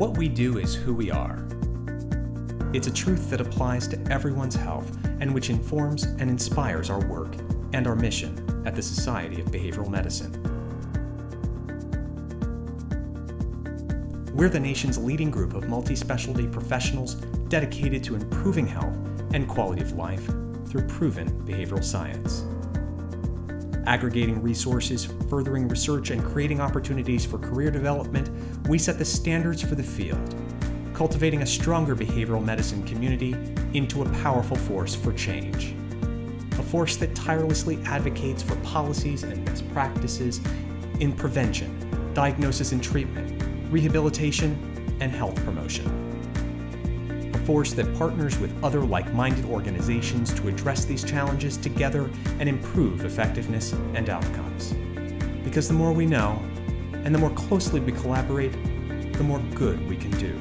What we do is who we are. It's a truth that applies to everyone's health and which informs and inspires our work and our mission at the Society of Behavioral Medicine. We're the nation's leading group of multi specialty professionals dedicated to improving health and quality of life through proven behavioral science. Aggregating resources, furthering research, and creating opportunities for career development, we set the standards for the field, cultivating a stronger behavioral medicine community into a powerful force for change. A force that tirelessly advocates for policies and best practices in prevention, diagnosis and treatment, rehabilitation, and health promotion force that partners with other like minded organizations to address these challenges together and improve effectiveness and outcomes. Because the more we know, and the more closely we collaborate, the more good we can do.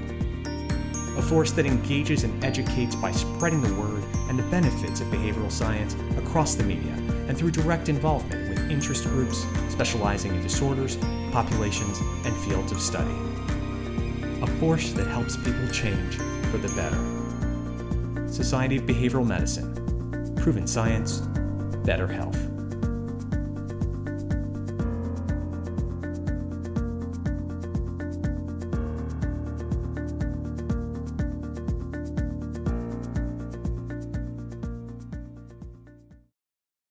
A force that engages and educates by spreading the word and the benefits of behavioral science across the media and through direct involvement with interest groups specializing in disorders, populations, and fields of study. A force that helps people change for the better. Society of Behavioral Medicine. Proven science, better health.